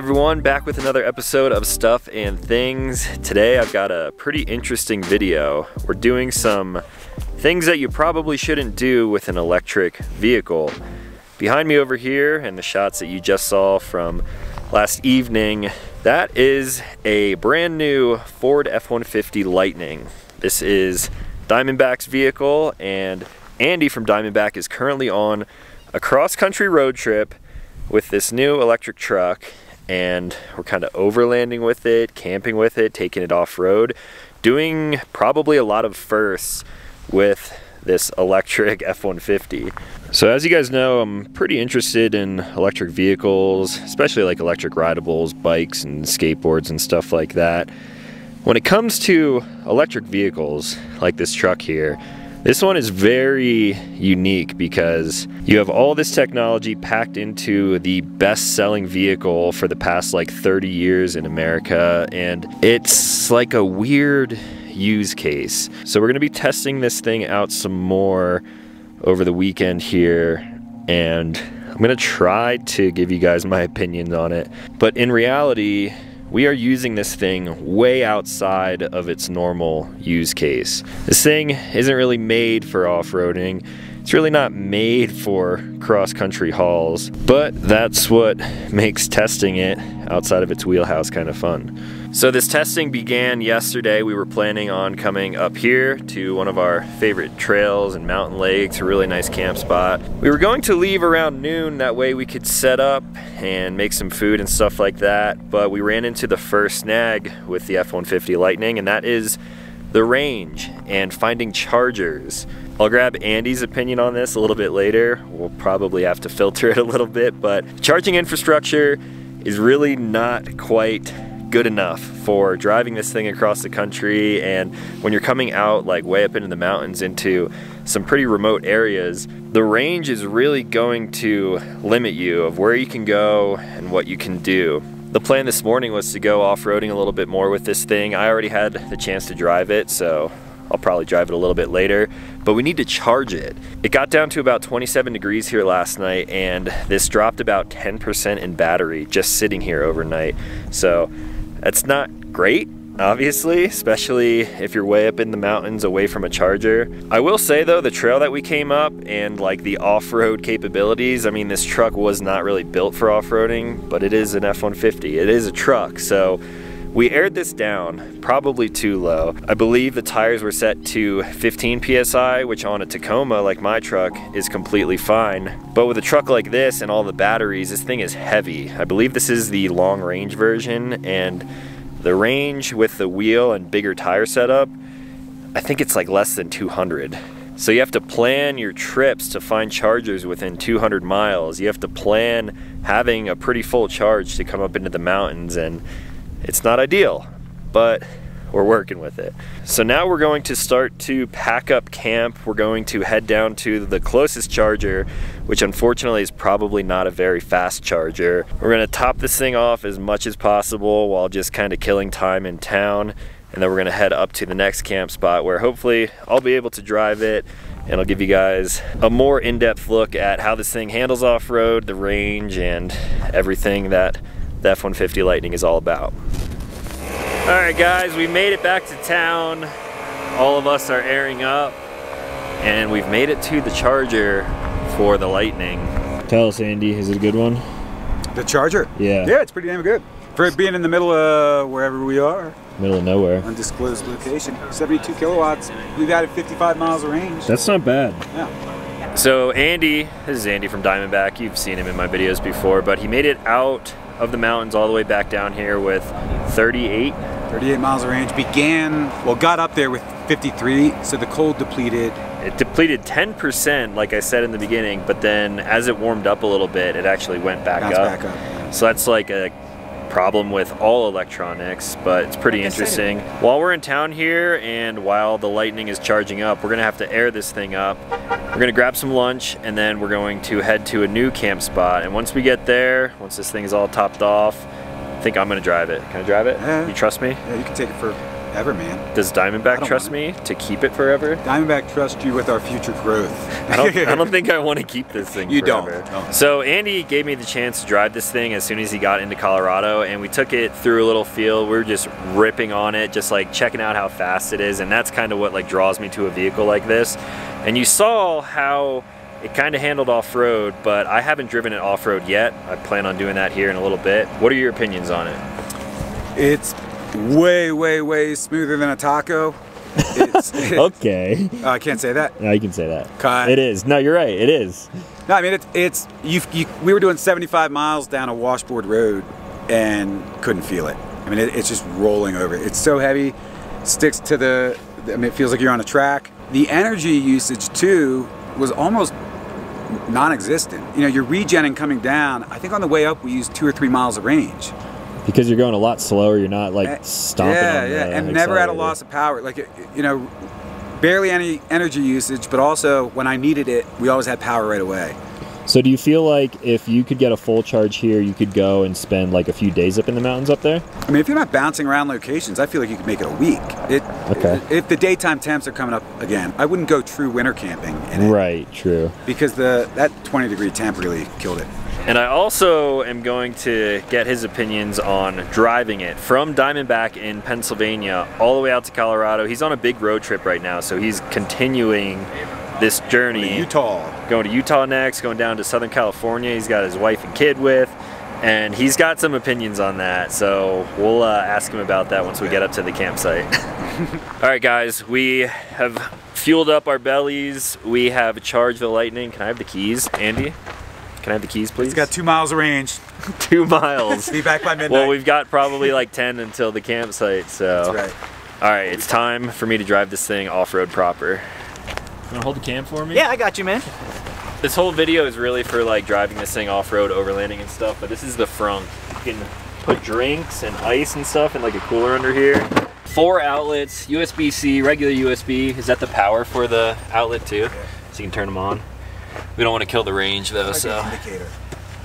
everyone. Back with another episode of Stuff and Things. Today, I've got a pretty interesting video. We're doing some things that you probably shouldn't do with an electric vehicle. Behind me over here, and the shots that you just saw from last evening, that is a brand new Ford F-150 Lightning. This is Diamondback's vehicle, and Andy from Diamondback is currently on a cross-country road trip with this new electric truck and we're kind of overlanding with it, camping with it, taking it off road, doing probably a lot of firsts with this electric F-150. So as you guys know, I'm pretty interested in electric vehicles, especially like electric rideables, bikes and skateboards and stuff like that. When it comes to electric vehicles like this truck here, this one is very unique because you have all this technology packed into the best selling vehicle for the past like 30 years in America, and it's like a weird use case. So, we're gonna be testing this thing out some more over the weekend here, and I'm gonna try to give you guys my opinions on it. But in reality, we are using this thing way outside of its normal use case. This thing isn't really made for off-roading. It's really not made for cross-country hauls, but that's what makes testing it outside of its wheelhouse kind of fun. So this testing began yesterday. We were planning on coming up here to one of our favorite trails and mountain lakes, a really nice camp spot. We were going to leave around noon, that way we could set up and make some food and stuff like that, but we ran into the first snag with the F-150 Lightning, and that is the range and finding chargers. I'll grab Andy's opinion on this a little bit later. We'll probably have to filter it a little bit, but charging infrastructure is really not quite good enough for driving this thing across the country and when you're coming out like way up into the mountains into some pretty remote areas the range is really going to limit you of where you can go and what you can do the plan this morning was to go off-roading a little bit more with this thing I already had the chance to drive it so I'll probably drive it a little bit later, but we need to charge it. It got down to about 27 degrees here last night and this dropped about 10% in battery just sitting here overnight. So that's not great, obviously, especially if you're way up in the mountains away from a charger. I will say though, the trail that we came up and like the off-road capabilities, I mean, this truck was not really built for off-roading, but it is an F-150. It is a truck, so We aired this down, probably too low. I believe the tires were set to 15 psi, which on a Tacoma like my truck is completely fine. But with a truck like this and all the batteries, this thing is heavy. I believe this is the long range version and the range with the wheel and bigger tire setup, I think it's like less than 200. So you have to plan your trips to find chargers within 200 miles. You have to plan having a pretty full charge to come up into the mountains and it's not ideal, but we're working with it. So now we're going to start to pack up camp. We're going to head down to the closest charger, which unfortunately is probably not a very fast charger. We're gonna top this thing off as much as possible while just kind of killing time in town and then we're gonna head up to the next camp spot where hopefully I'll be able to drive it and I'll give you guys a more in-depth look at how this thing handles off-road, the range, and everything that the F-150 Lightning is all about. All right guys, we made it back to town. All of us are airing up and we've made it to the charger for the Lightning. Tell us Andy, is it a good one? The Charger? Yeah. Yeah, it's pretty damn good. For it being in the middle of wherever we are, Middle of nowhere. undisclosed location, 72 kilowatts, we've added 55 miles of range. That's not bad. yeah. So Andy, this is Andy from Diamondback. You've seen him in my videos before, but he made it out of the mountains all the way back down here with 38. 38 miles of range. Began, well, got up there with 53, so the cold depleted. It depleted 10%, like I said in the beginning, but then as it warmed up a little bit, it actually went back up. back up. So that's like a problem with all electronics, but it's pretty Like interesting. While we're in town here and while the Lightning is charging up, we're gonna have to air this thing up. We're gonna grab some lunch and then we're going to head to a new camp spot. And once we get there, once this thing is all topped off, I think I'm gonna drive it. Can I drive it? Yeah. You trust me? Yeah, you can take it forever, man. Does Diamondback trust me to keep it forever? Diamondback trusts you with our future growth. I don't, I don't think I want to keep this thing You don't, forever. don't. So Andy gave me the chance to drive this thing as soon as he got into Colorado and we took it through a little field. We were just ripping on it, just like checking out how fast it is and that's kind of what like draws me to a vehicle like this. And you saw how it kind of handled off-road, but I haven't driven it off-road yet. I plan on doing that here in a little bit. What are your opinions on it? It's way, way, way smoother than a taco. It's, Okay. Oh, I can't say that. No, you can say that. Cut. It is. No, you're right. It is. No, I mean it's it's you, you. We were doing 75 miles down a washboard road and couldn't feel it. I mean it, it's just rolling over. It's so heavy, sticks to the. I mean it feels like you're on a track. The energy usage too was almost non-existent. You know, you're regenning coming down. I think on the way up we used two or three miles of range. Because you're going a lot slower. You're not like Eh, stomping. yeah, yeah, and never at a loss of power. Like you know, barely any energy usage, but also when I needed it, we always had power right away. So, do you feel like if you could get a full charge here, you could go and spend like a few days up in the mountains up there? I mean, if you're not bouncing around locations, I feel like you could make it a week. It, Okay. If the daytime temps are coming up again, I wouldn't go true winter camping Right. True. because the that 20 degree temp really killed it. And I also am going to get his opinions on driving it from Diamondback in Pennsylvania all the way out to Colorado. He's on a big road trip right now, so he's continuing this journey. Utah. Going to Utah next, going down to Southern California. He's got his wife and kid with, and he's got some opinions on that. So we'll uh, ask him about that once we get up to the campsite. all right, guys, we have fueled up our bellies. We have charged the Lightning. Can I have the keys, Andy? Can I have the keys, please? It's got two miles of range. two miles. Be back by midnight. well, we've got probably like 10 until the campsite, so. That's right. All right, it's time for me to drive this thing off-road proper. You want to hold the cam for me? Yeah, I got you, man. This whole video is really for like driving this thing off-road, overlanding and stuff, but this is the front. You can put drinks and ice and stuff in like a cooler under here. Four outlets, USB-C, regular USB. Is that the power for the outlet too? So you can turn them on. We don't want to kill the range though, Like so an indicator.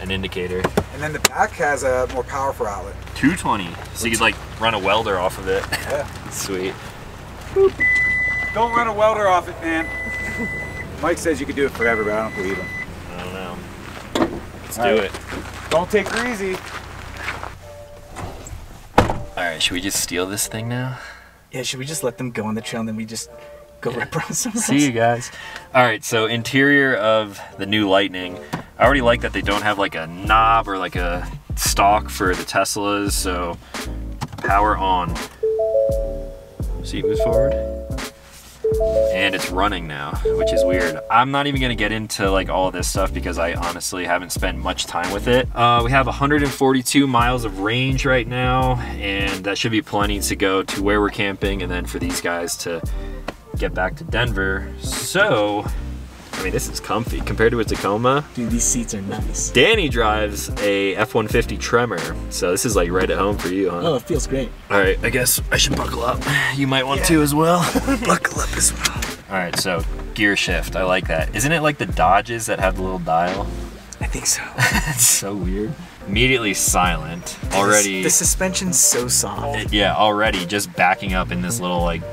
an indicator. And then the back has a more powerful outlet. 220. So you could like run a welder off of it. Yeah. Sweet. Don't run a welder off it, man. Mike says you could do it forever, but I don't believe him. I don't know. Let's do All right. it. Don't take her easy. All right, should we just steal this thing now? Yeah, should we just let them go on the trail and then we just go rip around somewhere See you guys. All right, so interior of the new Lightning. I already like that they don't have like a knob or like a stock for the Teslas, so power on. Seat moves forward. And it's running now, which is weird. I'm not even gonna get into like all of this stuff because I honestly haven't spent much time with it. Uh, we have 142 miles of range right now, and that should be plenty to go to where we're camping and then for these guys to get back to Denver. So, I mean, this is comfy compared to a Tacoma. Dude, these seats are nice. Danny drives a F-150 Tremor, so this is like right at home for you, huh? Oh, it feels great. All right, I guess I should buckle up. You might want to as well. Buckle up as well. All right, so gear shift, I like that. Isn't it like the Dodges that have the little dial? I think so. It's so weird. Immediately silent. Already, The suspension's so soft. yeah, already just backing up in this little like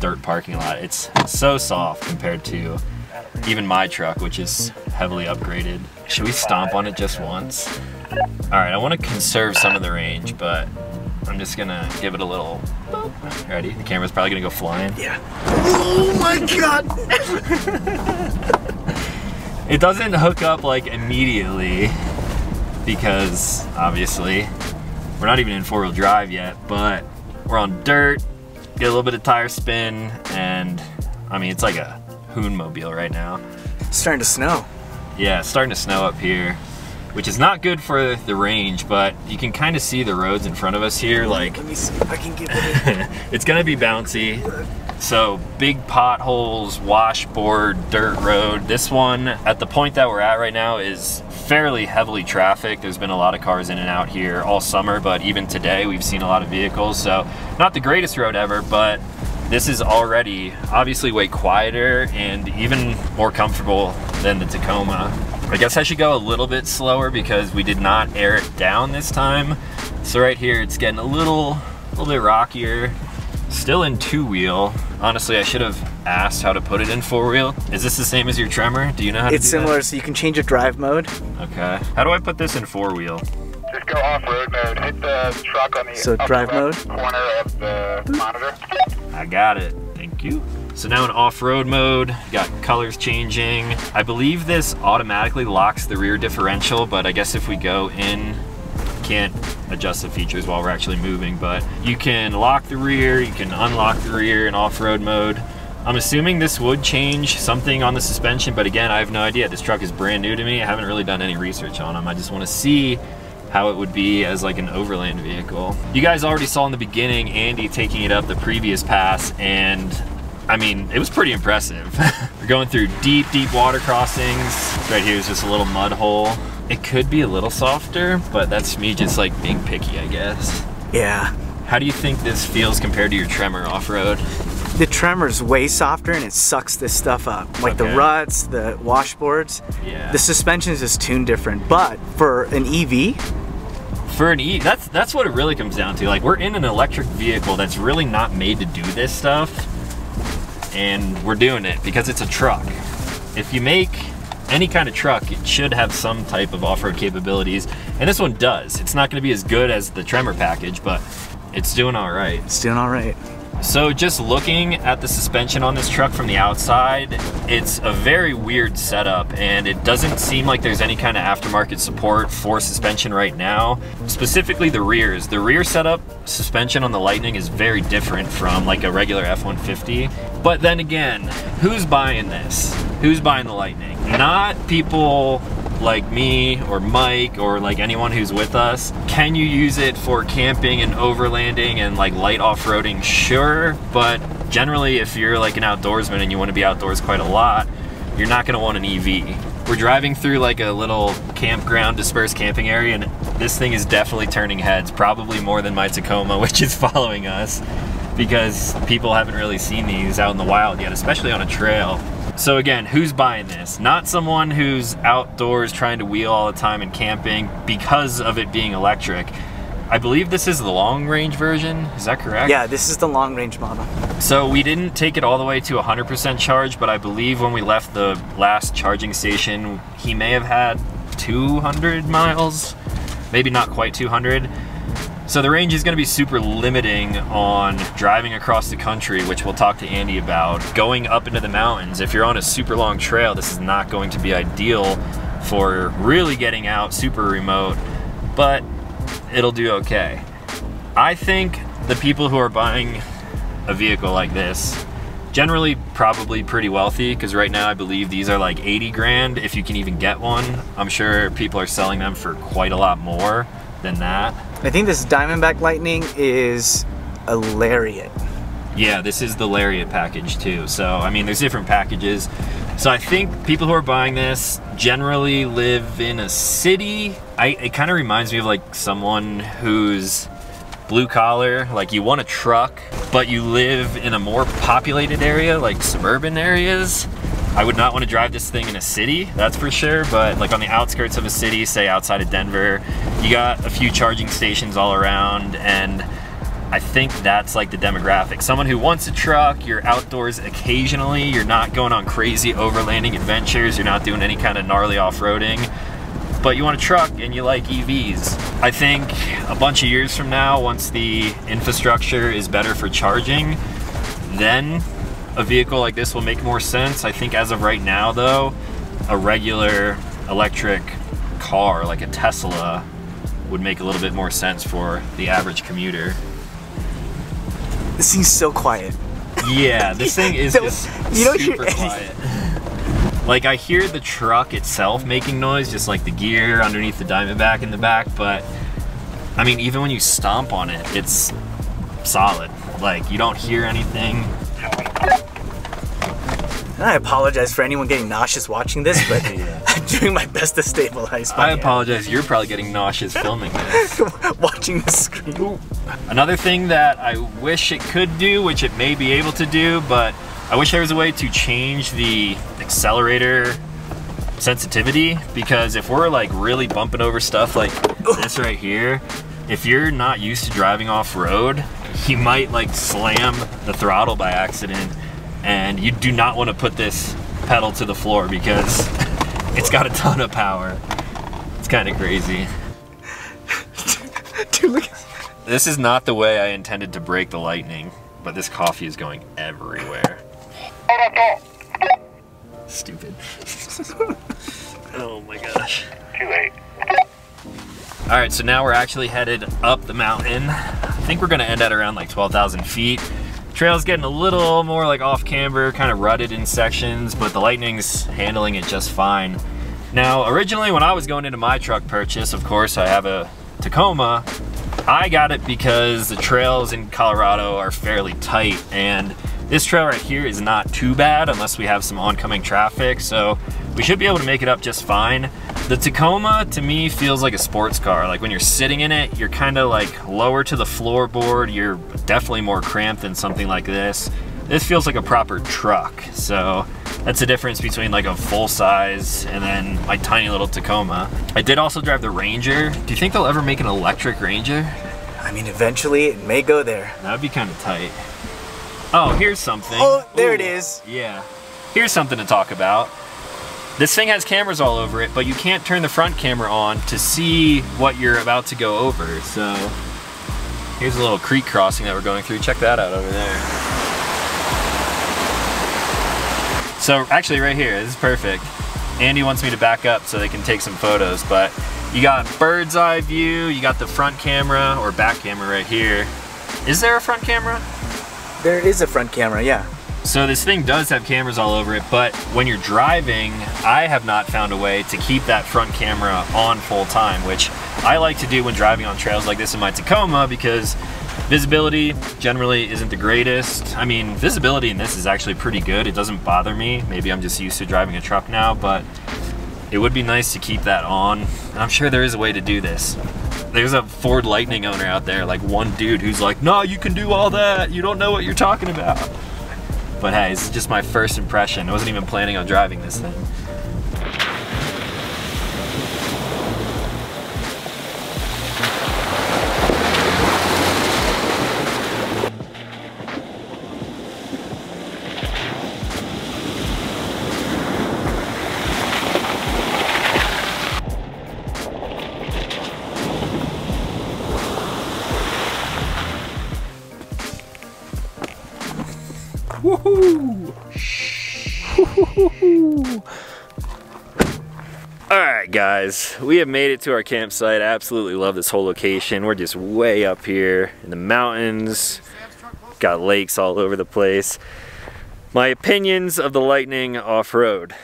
dirt parking lot. It's so soft compared to even my truck, which is heavily upgraded. Should we stomp on it just once? All right, I want to conserve some of the range, but I'm just gonna give it a little. boop. Ready? The camera's probably gonna go flying. Yeah. Oh my god! It doesn't hook up like immediately because obviously we're not even in four wheel drive yet, but we're on dirt, get a little bit of tire spin, and I mean, it's like a hoon mobile right now. It's starting to snow. Yeah, it's starting to snow up here, which is not good for the range, but you can kind of see the roads in front of us here. Like, Let me see if I can get it. it's gonna be bouncy. So big potholes, washboard, dirt road. This one, at the point that we're at right now, is fairly heavily trafficked. There's been a lot of cars in and out here all summer, but even today we've seen a lot of vehicles. So not the greatest road ever, but this is already obviously way quieter and even more comfortable than the Tacoma. I guess I should go a little bit slower because we did not air it down this time. So right here, it's getting a little, a little bit rockier. Still in two wheel. Honestly, I should have asked how to put it in four wheel. Is this the same as your Tremor? Do you know how to It's do that? similar, so you can change your drive mode. Okay. How do I put this in four wheel? Just go off-road mode. Hit the truck on the So drive mode? corner of the monitor. I got it. Thank you. So now in off-road mode, got colors changing. I believe this automatically locks the rear differential, but I guess if we go in, can't adjust the features while we're actually moving, but you can lock the rear, you can unlock the rear in off-road mode. I'm assuming this would change something on the suspension, but again, I have no idea. This truck is brand new to me. I haven't really done any research on them. I just want to see how it would be as like an overland vehicle. You guys already saw in the beginning Andy taking it up the previous pass and I mean, it was pretty impressive. We're going through deep, deep water crossings. Right here is just a little mud hole. It could be a little softer, but that's me just like being picky, I guess. Yeah. How do you think this feels compared to your Tremor off-road? The Tremor's way softer and it sucks this stuff up. Like Okay. the ruts, the washboards. Yeah. The suspension's just tuned different. But for an EV, For an E, that's that's what it really comes down to. Like we're in an electric vehicle that's really not made to do this stuff, and we're doing it because it's a truck. If you make any kind of truck, it should have some type of off-road capabilities, and this one does. It's not going to be as good as the Tremor package, but it's doing all right. it's doing all right. So just looking at the suspension on this truck from the outside, it's a very weird setup and it doesn't seem like there's any kind of aftermarket support for suspension right now. Specifically the rears. The rear setup suspension on the Lightning is very different from like a regular F-150. But then again, who's buying this? Who's buying the Lightning? Not people like me or Mike or like anyone who's with us. Can you use it for camping and overlanding and like light off-roading? Sure, but generally if you're like an outdoorsman and you want to be outdoors quite a lot, you're not going to want an EV. We're driving through like a little campground dispersed camping area and this thing is definitely turning heads, probably more than my Tacoma, which is following us because people haven't really seen these out in the wild yet, especially on a trail. So again, who's buying this? Not someone who's outdoors trying to wheel all the time and camping because of it being electric. I believe this is the long range version. Is that correct? Yeah, this is the long range model. So we didn't take it all the way to 100% charge, but I believe when we left the last charging station, he may have had 200 miles, maybe not quite 200. So the range is going to be super limiting on driving across the country, which we'll talk to Andy about. Going up into the mountains, if you're on a super long trail, this is not going to be ideal for really getting out super remote, but it'll do okay. I think the people who are buying a vehicle like this generally probably pretty wealthy because right now I believe these are like 80 grand if you can even get one. I'm sure people are selling them for quite a lot more than that. I think this Diamondback Lightning is a Lariat. Yeah, this is the Lariat package too. So, I mean, there's different packages. So I think people who are buying this generally live in a city. I, it kind of reminds me of like someone who's blue collar, like you want a truck, but you live in a more populated area, like suburban areas. I would not want to drive this thing in a city, that's for sure, but like on the outskirts of a city, say outside of Denver, you got a few charging stations all around and I think that's like the demographic. Someone who wants a truck, you're outdoors occasionally, you're not going on crazy overlanding adventures, you're not doing any kind of gnarly off-roading but you want a truck and you like EVs. I think a bunch of years from now, once the infrastructure is better for charging, then a vehicle like this will make more sense. I think as of right now though, a regular electric car like a Tesla would make a little bit more sense for the average commuter. This thing's so quiet. Yeah, this thing is just you don't super hear quiet. Like I hear the truck itself making noise, just like the gear underneath the Diamondback in the back, but I mean, even when you stomp on it, it's solid. Like you don't hear anything. And I apologize for anyone getting nauseous watching this, but Yeah. I'm doing my best to stabilize I apologize, you're probably getting nauseous filming this. watching the screen. Another thing that I wish it could do, which it may be able to do, but I wish there was a way to change the accelerator sensitivity because if we're like really bumping over stuff like this right here, if you're not used to driving off road, you might like slam the throttle by accident and you do not want to put this pedal to the floor because it's got a ton of power. It's kind of crazy. Dude, look This is not the way I intended to break the lightning, but this coffee is going everywhere. Stupid. oh my gosh. Too late. All right, so now we're actually headed up the mountain. Think we're gonna end at around like 12,000 feet. Trail's getting a little more like off camber, kind of rutted in sections, but the Lightning's handling it just fine. Now, originally when I was going into my truck purchase, of course, I have a Tacoma. I got it because the trails in Colorado are fairly tight and this trail right here is not too bad unless we have some oncoming traffic, so we should be able to make it up just fine. The Tacoma to me feels like a sports car. Like when you're sitting in it, you're kind of like lower to the floorboard. You're definitely more cramped than something like this. This feels like a proper truck. So that's the difference between like a full size and then my tiny little Tacoma. I did also drive the Ranger. Do you think they'll ever make an electric Ranger? I mean, eventually it may go there. That would be kind of tight. Oh, here's something. Oh, there it Ooh, is. Yeah. Here's something to talk about. This thing has cameras all over it, but you can't turn the front camera on to see what you're about to go over. So here's a little creek crossing that we're going through. Check that out over there. So actually right here, this is perfect. Andy wants me to back up so they can take some photos, but you got bird's eye view, you got the front camera or back camera right here. Is there a front camera? There is a front camera, yeah. So this thing does have cameras all over it, but when you're driving, I have not found a way to keep that front camera on full time, which I like to do when driving on trails like this in my Tacoma because visibility generally isn't the greatest. I mean, visibility in this is actually pretty good. It doesn't bother me. Maybe I'm just used to driving a truck now, but it would be nice to keep that on. I'm sure there is a way to do this. There's a Ford Lightning owner out there, like one dude who's like, no, you can do all that. You don't know what you're talking about. But hey, is just my first impression. I wasn't even planning on driving this thing. Guys, we have made it to our campsite. I absolutely love this whole location. We're just way up here in the mountains. Got lakes all over the place. My opinions of the Lightning off-road.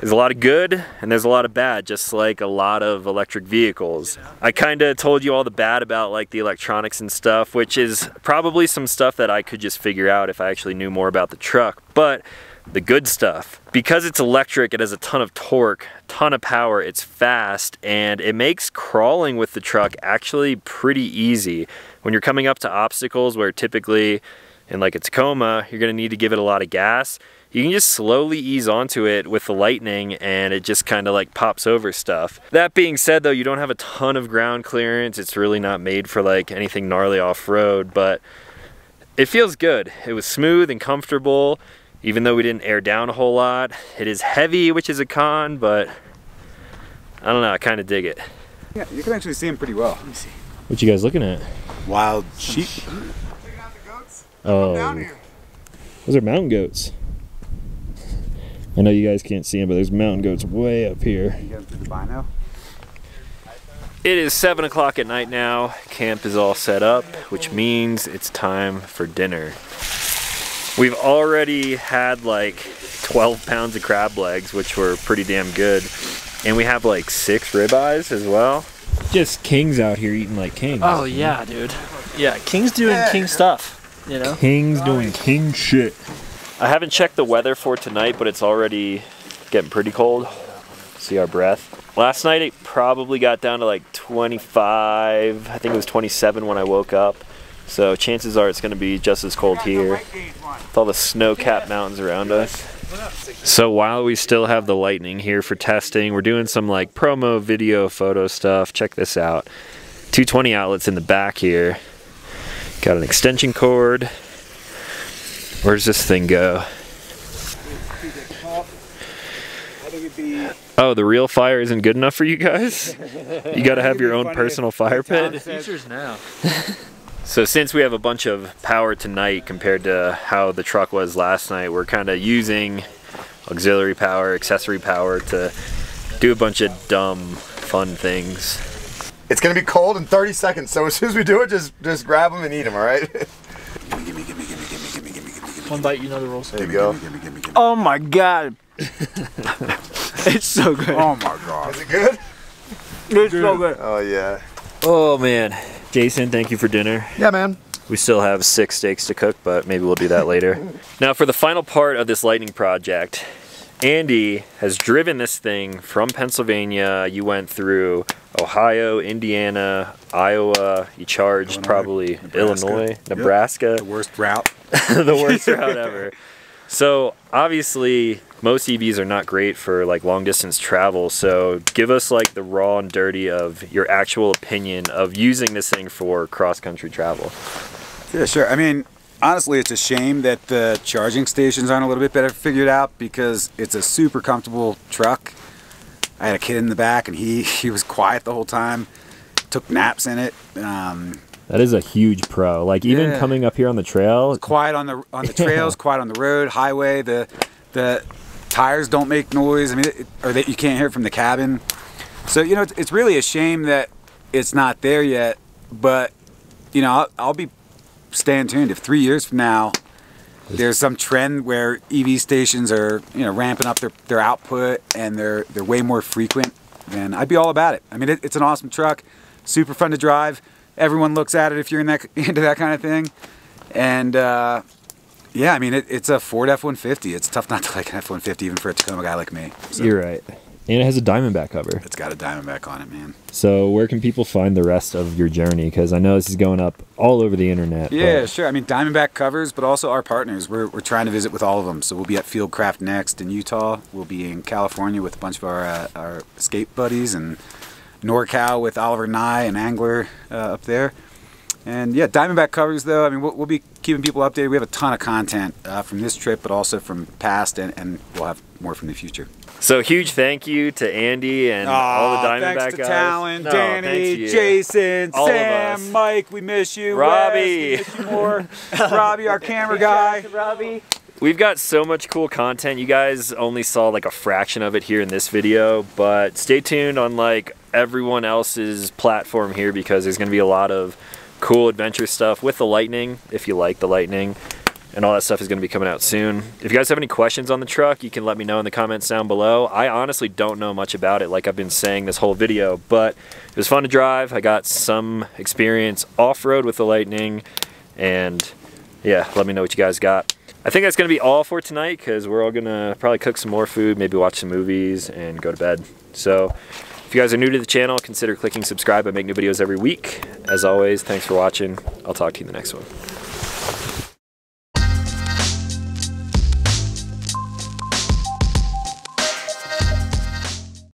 There's a lot of good and there's a lot of bad, just like a lot of electric vehicles. I kind of told you all the bad about like the electronics and stuff, which is probably some stuff that I could just figure out if I actually knew more about the truck. But the good stuff, because it's electric, it has a ton of torque, ton of power, it's fast, and it makes crawling with the truck actually pretty easy. When you're coming up to obstacles where typically in like a Tacoma, you're gonna need to give it a lot of gas, you can just slowly ease onto it with the lightning and it just kind of like pops over stuff. That being said though, you don't have a ton of ground clearance. It's really not made for like anything gnarly off-road, but it feels good. It was smooth and comfortable, even though we didn't air down a whole lot. It is heavy, which is a con, but I don't know, I kind of dig it. Yeah, you can actually see them pretty well. Let me see. What you guys looking at? Wild sheep. Oh, those are mountain goats. I know you guys can't see them, but there's mountain goats way up here. You through the bino? It is seven o'clock at night now. Camp is all set up, which means it's time for dinner. We've already had like 12 pounds of crab legs, which were pretty damn good. And we have like six ribeyes as well. Just kings out here eating like kings. Oh yeah, dude. Yeah, King's doing king stuff. You know. Kings doing king shit. I haven't checked the weather for tonight, but it's already getting pretty cold. See our breath. Last night it probably got down to like 25. I think it was 27 when I woke up. So chances are it's going to be just as cold here with all the snow-capped mountains around us. So while we still have the lightning here for testing, we're doing some like promo video photo stuff. Check this out. 220 outlets in the back here. Got an extension cord. Where's this thing go? Oh, the real fire isn't good enough for you guys? You gotta have your own personal fire pit? Features now. So since we have a bunch of power tonight compared to how the truck was last night, we're kind of using auxiliary power, accessory power to do a bunch of dumb, fun things. It's gonna be cold in 30 seconds, so as soon as we do it, just just grab them and eat them, all right? Gimme, gimme, gimme, gimme, gimme, gimme, gimme, gimme. One bite, you know the rules. There you go. Oh my god. it's so good. Oh my god. Is it good? It's good. so good. Oh yeah. Oh man. Jason, thank you for dinner. Yeah, man. We still have six steaks to cook, but maybe we'll do that later. now for the final part of this lightning project, Andy has driven this thing from Pennsylvania. You went through Ohio, Indiana, Iowa. You charged Illinois, probably Nebraska. Illinois, Yep. Nebraska. The worst route. the worst route ever. So obviously, most EVs are not great for like long distance travel. So give us like the raw and dirty of your actual opinion of using this thing for cross country travel. Yeah, sure. I mean, honestly, it's a shame that the charging stations aren't a little bit better figured out because it's a super comfortable truck. I had a kid in the back and he, he was quiet the whole time, took naps in it. Um, That is a huge pro. Like even Yeah. coming up here on the trail, quiet on the on the trails, quiet on the road, highway. The the tires don't make noise. I mean, it, or that you can't hear from the cabin. So you know, it's, it's really a shame that it's not there yet. But you know, I'll, I'll be staying tuned. If three years from now there's some trend where EV stations are you know ramping up their, their output and they're they're way more frequent, then I'd be all about it. I mean, it, it's an awesome truck, super fun to drive. Everyone looks at it if you're in that into that kind of thing, and uh, yeah, I mean it, it's a Ford F-150. It's tough not to like an F-150 even for a Tacoma guy like me. So you're right. And it has a Diamondback cover. it's got a Diamondback on it, man. So where can people find the rest of your journey? Because I know this is going up all over the internet. Yeah, but- sure. I mean, Diamondback covers, but also our partners. We're, we're trying to visit with all of them. So we'll be at Fieldcraft next in Utah. We'll be in California with a bunch of our uh, our escape buddies, and NorCal with Oliver Nye, and angler uh, up there. And yeah, Diamondback covers though. I mean, we'll, we'll be keeping people updated. We have a ton of content uh, from this trip, but also from past, and, and we'll have more from the future. So huge thank you to Andy and all the Diamondback thanks to guys. Talon, No, Danny, thanks to you. Jason, All Sam. Mike. We miss you. Robbie. Wes, we miss you more. Robbie, our camera guy. Robbie. We've got so much cool content. You guys only saw like a fraction of it here in this video, but stay tuned on like everyone else's platform here because there's gonna be a lot of cool adventure stuff with the Lightning, if you like the Lightning, and all that stuff is gonna be coming out soon. If you guys have any questions on the truck, you can let me know in the comments down below. I honestly don't know much about it like I've been saying this whole video, but it was fun to drive. I got some experience off-road with the Lightning, and yeah, let me know what you guys got. I think that's going to be all for tonight because we're all going to probably cook some more food, maybe watch some movies, and go to bed. So if you guys are new to the channel, consider clicking subscribe. I make new videos every week. As always, thanks for watching. I'll talk to you in the next one.